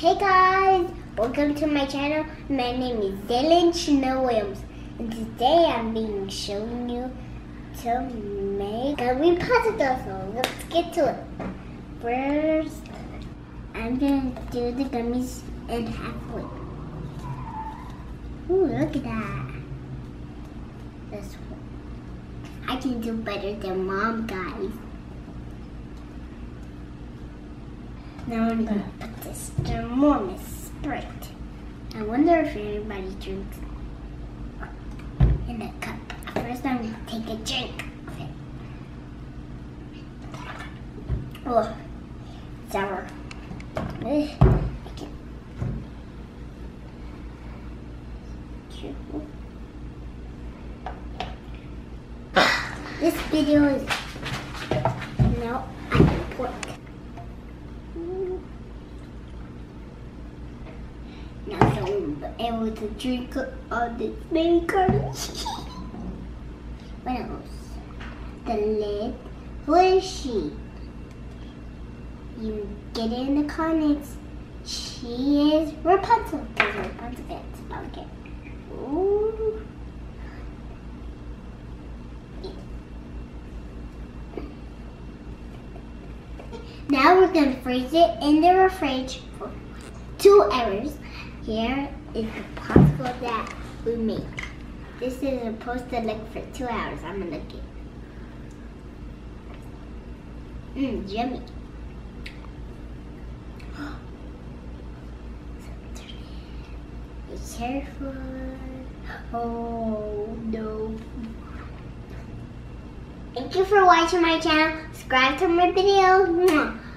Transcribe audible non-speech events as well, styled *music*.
Hey guys, welcome to my channel. My name is Zaylynn Chanel Williams, and today I'm being showing you to make gummy popsicle. So let's get to it. First, I'm gonna do the gummies in halfway. Ooh, look at that. This one. I can do better than mom, guys. Now I'm gonna put this enormous Sprite. I wonder if anybody drinks in a cup. First, I'm gonna take a drink of it. Oh, sour. Eh, Careful. This video is no, I can Now so I'm able to drink all this baby cards. what else? The lid. Who is she? You get it in the comments. She is Rapunzel. Because Rapunzel gets okay. Now we're going to freeze it in the fridge for two hours. Here is the popsicle that we make. This is supposed to look for two hours. I'm gonna look it. Mmm, yummy. *gasps* Be careful. Oh no. Thank you for watching my channel. Subscribe to my video. Mwah.